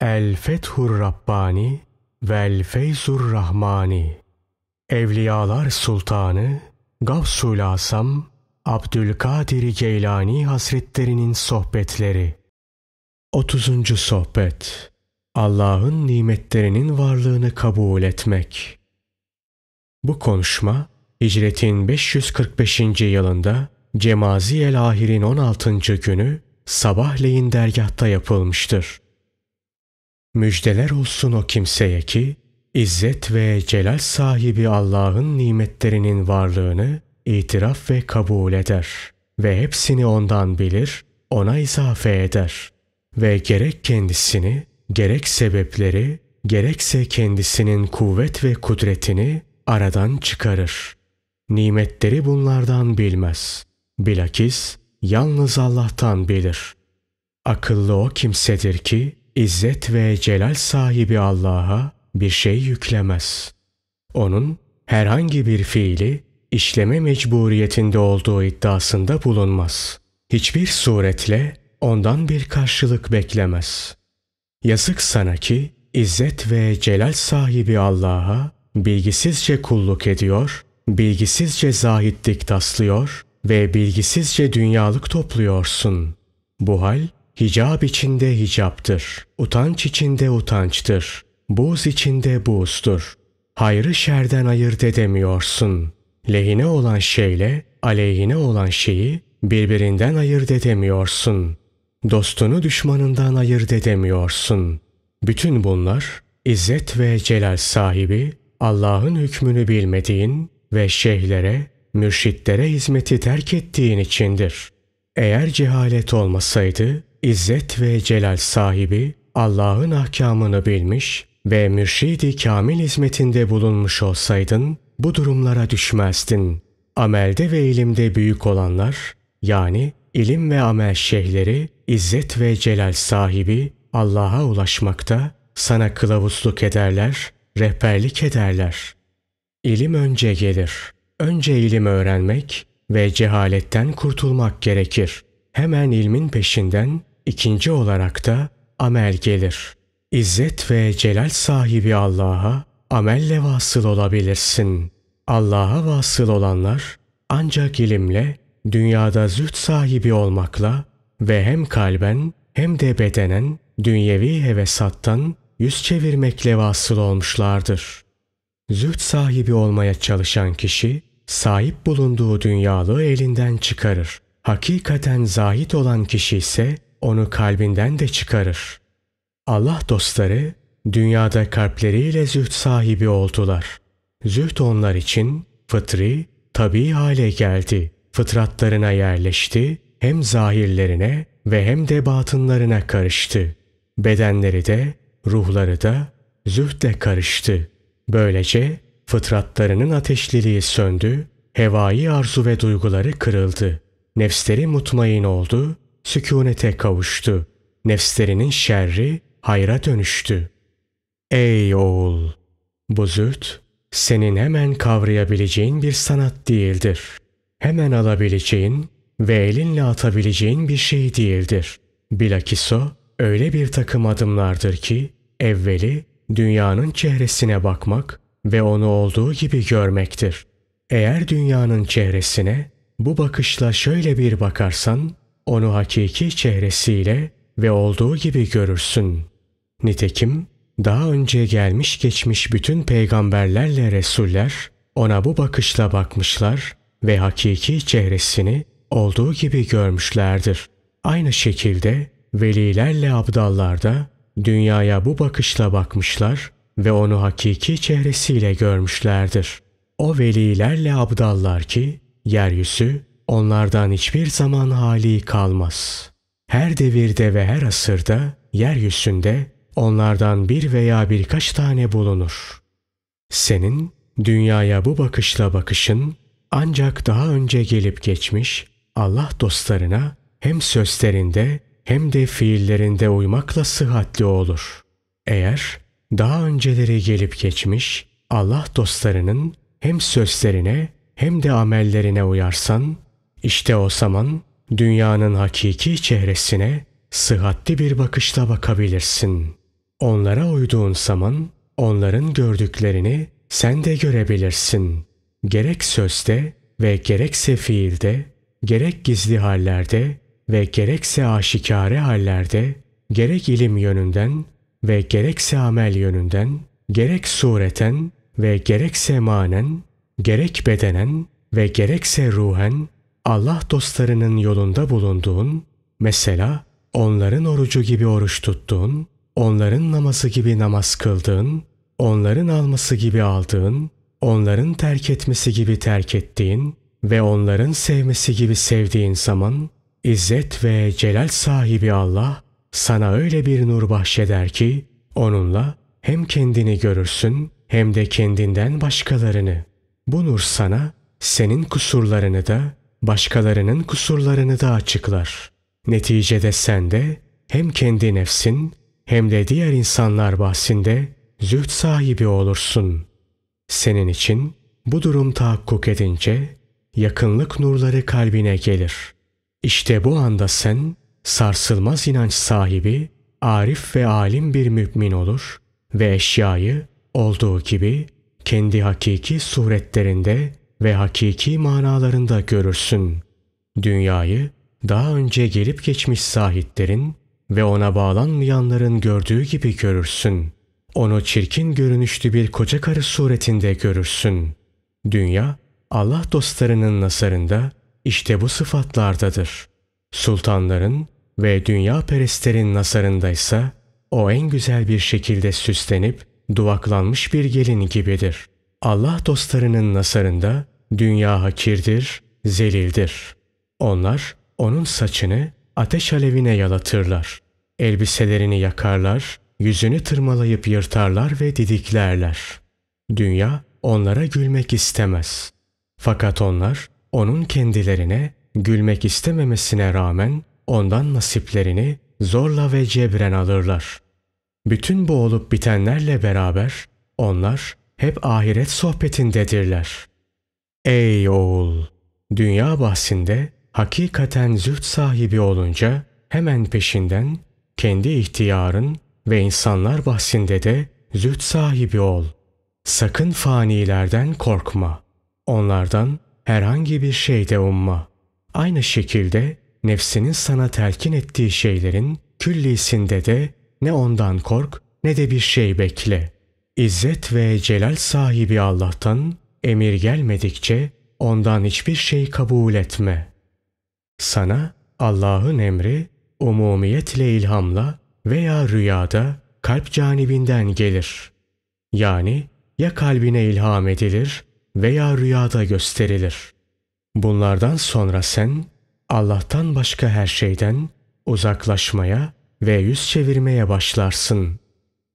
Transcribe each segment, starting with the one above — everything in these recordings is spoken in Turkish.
El Fethur Rabbani vel Feyzur Rahmani Evliyalar Sultanı Gavsul Asam Abdülkadir Geylani Hazretlerinin Sohbetleri 30. Sohbet Allah'ın nimetlerinin varlığını kabul etmek Bu konuşma Hicretin 545. yılında Cemazi el Ahir'in 16. günü sabahleyin dergahta yapılmıştır. Müjdeler olsun o kimseye ki İzzet ve celal sahibi Allah'ın nimetlerinin varlığını itiraf ve kabul eder ve hepsini ondan bilir, ona izafe eder ve gerek kendisini, gerek sebepleri, gerekse kendisinin kuvvet ve kudretini aradan çıkarır. Nimetleri bunlardan bilmez. Bilakis yalnız Allah'tan bilir. Akıllı o kimsedir ki İzzet ve celal sahibi Allah'a bir şey yüklemez. Onun herhangi bir fiili işleme mecburiyetinde olduğu iddiasında bulunmaz. Hiçbir suretle ondan bir karşılık beklemez. Yazık sana ki İzzet ve celal sahibi Allah'a bilgisizce kulluk ediyor, bilgisizce zahitlik taslıyor ve bilgisizce dünyalık topluyorsun. Bu hal hicab içinde hicaptır, utanç içinde utançtır, buz içinde buzdur. Hayrı şerden ayırt edemiyorsun. Lehine olan şeyle aleyhine olan şeyi birbirinden ayırt edemiyorsun. Dostunu düşmanından ayırt edemiyorsun. Bütün bunlar İzzet ve celal sahibi Allah'ın hükmünü bilmediğin ve şeyhlere, mürşitlere hizmeti terk ettiğin içindir. Eğer cehalet olmasaydı, İzzet ve celal sahibi Allah'ın ahkamını bilmiş ve mürşidi kamil hizmetinde bulunmuş olsaydın, bu durumlara düşmezdin. Amelde ve ilimde büyük olanlar, yani ilim ve amel şeyhleri, İzzet ve celal sahibi Allah'a ulaşmakta sana kılavuzluk ederler, rehberlik ederler. İlim önce gelir. Önce ilim öğrenmek ve cehaletten kurtulmak gerekir. Hemen ilmin peşinden ikinci olarak da amel gelir. İzzet ve celal sahibi Allah'a amelle vasıl olabilirsin. Allah'a vasıl olanlar ancak ilimle, dünyada züht sahibi olmakla ve hem kalben hem de bedenen dünyevi hevesattan yüz çevirmekle vasıl olmuşlardır. Züht sahibi olmaya çalışan kişi, sahip bulunduğu dünyalığı elinden çıkarır. Hakikaten zahit olan kişi ise onu kalbinden de çıkarır. Allah dostları dünyada kalpleriyle züht sahibi oldular. Züht onlar için fıtri, tabi hale geldi. Fıtratlarına yerleşti, hem zahirlerine ve hem de batınlarına karıştı. Bedenleri de, ruhları da zühdle karıştı. Böylece fıtratlarının ateşliliği söndü, hevai arzu ve duyguları kırıldı. Nefsleri mutmain oldu, sükunete kavuştu. Nefslerinin şerri hayra dönüştü. Ey oğul! Bu züht, senin hemen kavrayabileceğin bir sanat değildir. Hemen alabileceğin ve elinle atabileceğin bir şey değildir. Bilakis o, öyle bir takım adımlardır ki, evveli dünyanın çehresine bakmak ve onu olduğu gibi görmektir. Eğer dünyanın çehresine bu bakışla şöyle bir bakarsan, onu hakiki çehresiyle ve olduğu gibi görürsün. Nitekim daha önce gelmiş geçmiş bütün peygamberlerle resuller ona bu bakışla bakmışlar ve hakiki çehresini olduğu gibi görmüşlerdir. Aynı şekilde velilerle abdallar da dünyaya bu bakışla bakmışlar ve onu hakiki çehresiyle görmüşlerdir. O velilerle abdallar ki yeryüzü onlardan hiçbir zaman hali kalmaz. Her devirde ve her asırda yeryüzünde onlardan bir veya birkaç tane bulunur. Senin dünyaya bu bakışla bakışın ancak daha önce gelip geçmiş Allah dostlarına hem sözlerinde hem de fiillerinde uymakla sıhhatli olur. Eğer daha önceleri gelip geçmiş Allah dostlarının hem sözlerine hem de amellerine uyarsan, işte o zaman dünyanın hakiki çehresine sıhhatli bir bakışla bakabilirsin. Onlara uyduğun zaman onların gördüklerini sen de görebilirsin. Gerek sözde ve gerekse fiilde, gerek gizli hallerde ve gerekse aşikare hallerde, gerek ilim yönünden ve gerekse amel yönünden, gerek sureten ve gerekse manen, gerek bedenen ve gerekse ruhen, Allah dostlarının yolunda bulunduğun, mesela onların orucu gibi oruç tuttuğun, onların namazı gibi namaz kıldığın, onların alması gibi aldığın, onların terk etmesi gibi terk ettiğin ve onların sevmesi gibi sevdiğin zaman, İzzet ve celal sahibi Allah sana öyle bir nur bahşeder ki, onunla hem kendini görürsün hem de kendinden başkalarını. Bu nur sana senin kusurlarını da başkalarının kusurlarını da açıklar. Neticede sen de hem kendi nefsin hem de diğer insanlar bahsinde züht sahibi olursun. Senin için bu durum tahakkuk edince yakınlık nurları kalbine gelir. İşte bu anda sen sarsılmaz inanç sahibi, arif ve alim bir mümin olur ve eşyayı olduğu gibi kendi hakiki suretlerinde ve hakiki manalarında görürsün. Dünyayı daha önce gelip geçmiş sahiplerin ve ona bağlanmayanların gördüğü gibi görürsün. Onu çirkin görünüşlü bir koca karı suretinde görürsün. Dünya, Allah dostlarının nazarında işte bu sıfatlardadır. Sultanların ve dünya perestlerin nazarında o en güzel bir şekilde süslenip duvaklanmış bir gelin gibidir. Allah dostlarının nazarında dünya hakirdir, zelildir. Onlar onun saçını ateş alevine yalatırlar. Elbiselerini yakarlar, yüzünü tırmalayıp yırtarlar ve didiklerler. Dünya onlara gülmek istemez. Fakat onlar onun kendilerine gülmek istememesine rağmen ondan nasiplerini zorla ve cebren alırlar. Bütün bu olup bitenlerle beraber onlar hep ahiret sohbetindedirler. Ey oğul! Dünya bahsinde hakikaten züht sahibi olunca hemen peşinden kendi ihtiyarın ve insanlar bahsinde de züht sahibi ol. Sakın fanilerden korkma. Onlardan herhangi bir şeyde umma. Aynı şekilde nefsinin sana telkin ettiği şeylerin küllisinde de ne ondan kork ne de bir şey bekle. İzzet ve celal sahibi Allah'tan emir gelmedikçe ondan hiçbir şey kabul etme. Sana Allah'ın emri umumiyetle ilhamla veya rüyada kalp canibinden gelir. Yani ya kalbine ilham edilir veya rüyada gösterilir. Bunlardan sonra sen Allah'tan başka her şeyden uzaklaşmaya ve yüz çevirmeye başlarsın.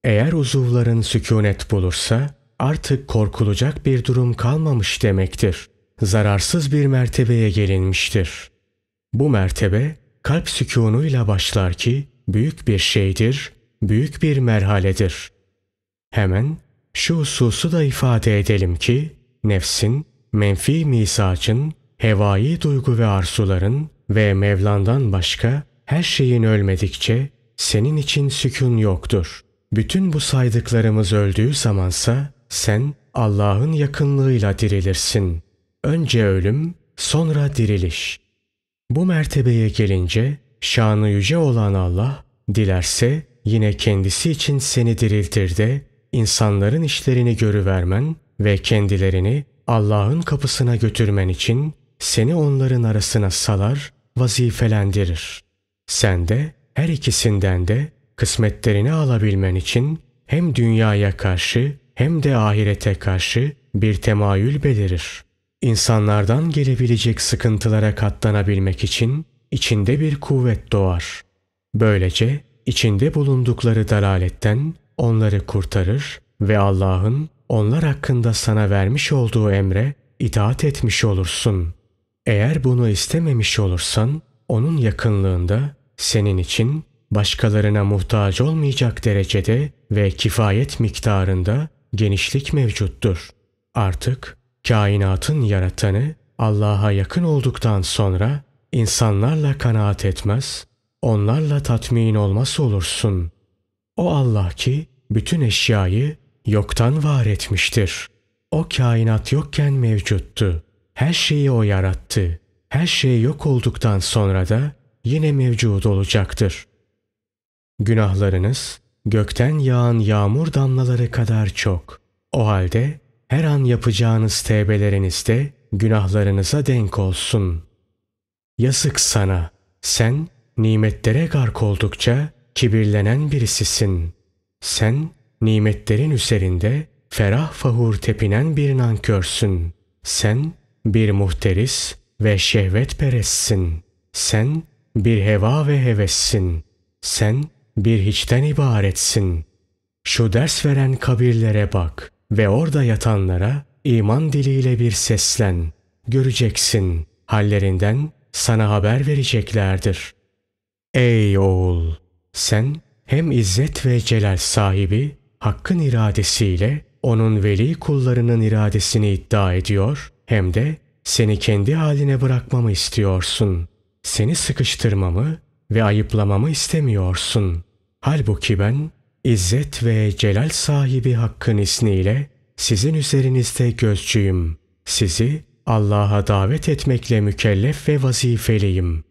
Eğer uzuvların sükunet bulursa artık korkulacak bir durum kalmamış demektir. Zararsız bir mertebeye gelinmiştir. Bu mertebe kalp sükunuyla başlar ki büyük bir şeydir, büyük bir merhaledir. Hemen şu hususu da ifade edelim ki nefsin, menfi misacın, hevai duygu ve arzuların ve Mevlan'dan başka her şeyin ölmedikçe senin için sükun yoktur. Bütün bu saydıklarımız öldüğü zamansa sen Allah'ın yakınlığıyla dirilirsin. Önce ölüm, sonra diriliş. Bu mertebeye gelince şanı yüce olan Allah dilerse yine kendisi için seni diriltir de insanların işlerini görüvermen ve kendilerini Allah'ın kapısına götürmen için seni onların arasına salar, vazifelendirir. Sen de her ikisinden de kısmetlerini alabilmen için hem dünyaya karşı hem de ahirete karşı bir temayül belirir. İnsanlardan gelebilecek sıkıntılara katlanabilmek için içinde bir kuvvet doğar. Böylece içinde bulundukları dalaletten onları kurtarır ve Allah'ın onlar hakkında sana vermiş olduğu emre itaat etmiş olursun. Eğer bunu istememiş olursan onun yakınlığında senin için başkalarına muhtaç olmayacak derecede ve kifayet miktarında genişlik mevcuttur. Artık kainatın yaratanı Allah'a yakın olduktan sonra insanlarla kanaat etmez, onlarla tatmin olmaz olursun. O Allah ki bütün eşyayı yoktan var etmiştir. O kainat yokken mevcuttu. Her şeyi o yarattı. Her şey yok olduktan sonra da yine mevcud olacaktır. Günahlarınız gökten yağan yağmur damlaları kadar çok. O halde her an yapacağınız tevbeleriniz günahlarınıza denk olsun. Yazık sana. Sen nimetlere gark oldukça kibirlenen birisisin. Sen nimetlerin üzerinde ferah fahur tepinen bir nankörsün. Sen bir muhteris ve şehvet perestsin. Sen bir heva ve hevessin. Sen bir hiçten ibaretsin. Şu ders veren kabirlere bak ve orada yatanlara iman diliyle bir seslen. Göreceksin hallerinden sana haber vereceklerdir. Ey oğul! Sen hem izzet ve celal sahibi Hakk'ın iradesiyle onun veli kullarının iradesini iddia ediyor hem de seni kendi haline bırakmamı istiyorsun. Seni sıkıştırmamı ve ayıplamamı istemiyorsun. Halbuki ben İzzet ve celal sahibi Hakk'ın isniyle sizin üzerinizde gözcüyüm. Sizi Allah'a davet etmekle mükellef ve vazifeliyim.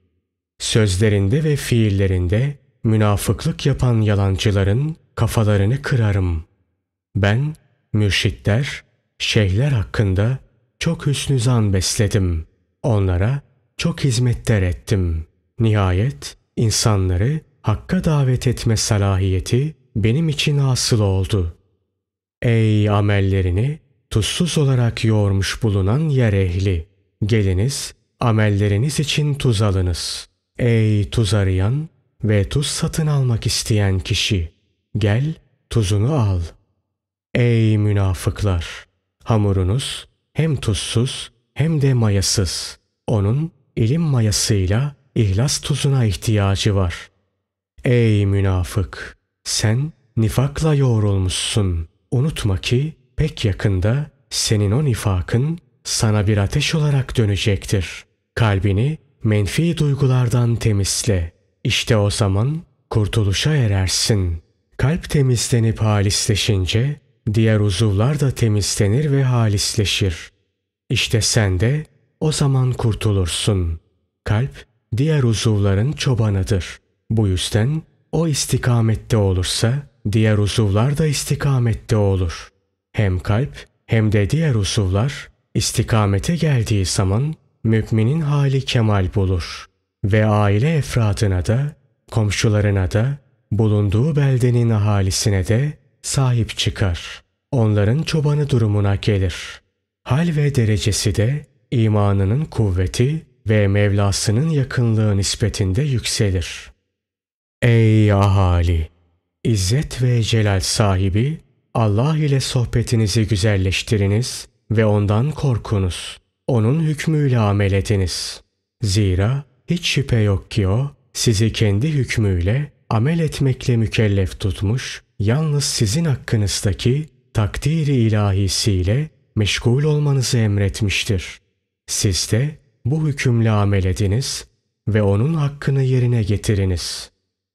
Sözlerinde ve fiillerinde münafıklık yapan yalancıların kafalarını kırarım. Ben mürşitler, şeyhler hakkında çok hüsnü zan besledim. Onlara çok hizmetler ettim. Nihayet insanları hakka davet etme salahiyeti benim için asıl oldu. Ey amellerini tuzsuz olarak yoğurmuş bulunan yer ehli! Geliniz, amelleriniz için tuz alınız. Ey tuz arayan ve tuz satın almak isteyen kişi! Gel, tuzunu al. Ey münafıklar! Hamurunuz hem tuzsuz hem de mayasız. Onun ilim mayasıyla ihlas tuzuna ihtiyacı var. Ey münafık! Sen nifakla yoğrulmuşsun. Unutma ki pek yakında senin o nifakın sana bir ateş olarak dönecektir. Kalbini menfi duygulardan temizle. İşte o zaman kurtuluşa erersin. Kalp temizlenip halisleşince diğer uzuvlar da temizlenir ve halisleşir. İşte sen de o zaman kurtulursun. Kalp diğer uzuvların çobanıdır. Bu yüzden o istikamette olursa diğer uzuvlar da istikamette olur. Hem kalp hem de diğer uzuvlar istikamete geldiği zaman müminin hali kemal bulur ve aile efradına da komşularına da bulunduğu beldenin ahalisine de sahip çıkar. Onların çobanı durumuna gelir. Hal ve derecesi de imanının kuvveti ve Mevlasının yakınlığı nispetinde yükselir. Ey ahali! İzzet ve celal sahibi Allah ile sohbetinizi güzelleştiriniz ve ondan korkunuz. Onun hükmüyle amel ediniz. Zira hiç şüphe yok ki o sizi kendi hükmüyle amel etmekle mükellef tutmuş, yalnız sizin hakkınızdaki takdiri ilahisiyle meşgul olmanızı emretmiştir. Siz de bu hükümle amel ediniz ve onun hakkını yerine getiriniz.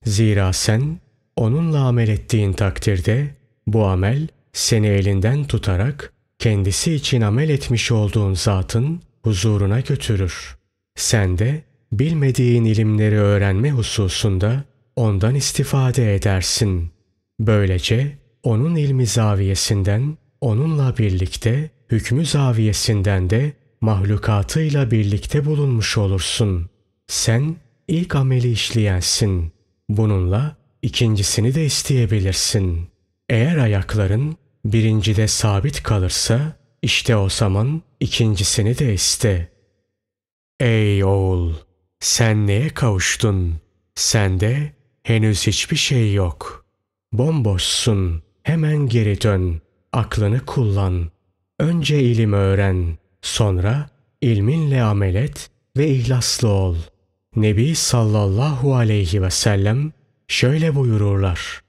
Zira sen onunla amel ettiğin takdirde bu amel seni elinden tutarak kendisi için amel etmiş olduğun zatın huzuruna götürür. Sen de bilmediğin ilimleri öğrenme hususunda ondan istifade edersin. Böylece onun ilmi zaviyesinden onunla birlikte hükmü zaviyesinden de mahlukatıyla birlikte bulunmuş olursun. Sen ilk ameli işleyensin. Bununla ikincisini de isteyebilirsin. Eğer ayakların birincide sabit kalırsa işte o zaman ikincisini de iste. Ey oğul! Sen neye kavuştun? Sende henüz hiçbir şey yok. Bomboşsun. Hemen geri dön. Aklını kullan. Önce ilim öğren. Sonra ilminle amel et ve ihlaslı ol. Nebi sallallahu aleyhi ve sellem şöyle buyururlar.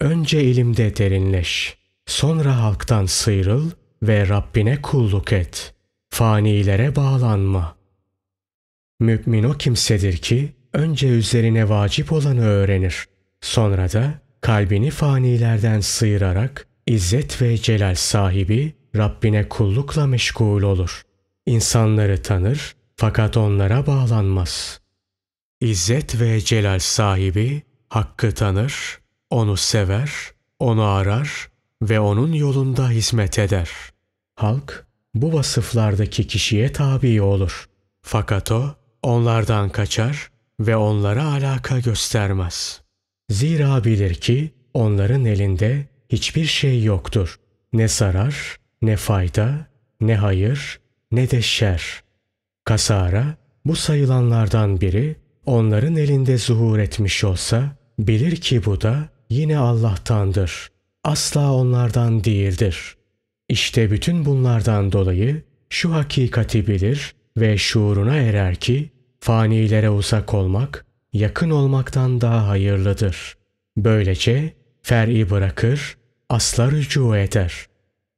Önce ilimde derinleş. Sonra halktan sıyrıl ve Rabbine kulluk et. Fanilere bağlanma. Mümin o kimsedir ki önce üzerine vacip olanı öğrenir. Sonra da kalbini fanilerden sıyırarak İzzet ve celal sahibi Rabbine kullukla meşgul olur. İnsanları tanır fakat onlara bağlanmaz. İzzet ve celal sahibi hakkı tanır, onu sever, onu arar ve onun yolunda hizmet eder. Halk bu vasıflardaki kişiye tabi olur. Fakat o onlardan kaçar ve onlara alaka göstermez. Zira bilir ki onların elinde hiçbir şey yoktur. Ne zarar, ne fayda, ne hayır, ne de şer. Kasara bu sayılanlardan biri onların elinde zuhur etmiş olsa bilir ki bu da yine Allah'tandır. Asla onlardan değildir. İşte bütün bunlardan dolayı şu hakikati bilir ve şuuruna erer ki fanilere uzak olmak yakın olmaktan daha hayırlıdır. Böylece fer'i bırakır, asla rücu eder.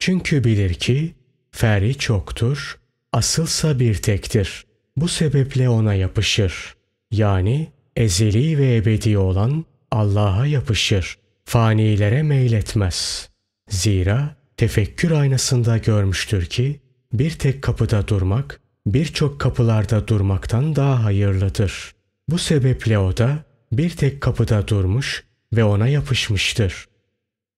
Çünkü bilir ki fer'i çoktur, asılsa bir tektir. Bu sebeple ona yapışır. Yani ezeli ve ebedi olan Allah'a yapışır. Fanilere meyletmez. Zira tefekkür aynasında görmüştür ki bir tek kapıda durmak birçok kapılarda durmaktan daha hayırlıdır. Bu sebeple o da bir tek kapıda durmuş ve ona yapışmıştır.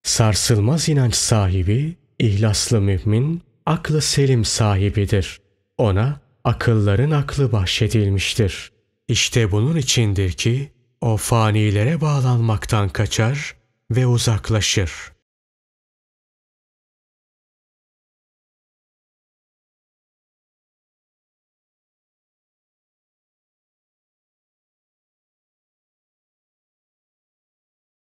Sarsılmaz inanç sahibi, ihlaslı mümin, aklı selim sahibidir. Ona akılların aklı bahşedilmiştir. İşte bunun içindir ki o fanilere bağlanmaktan kaçar ve uzaklaşır.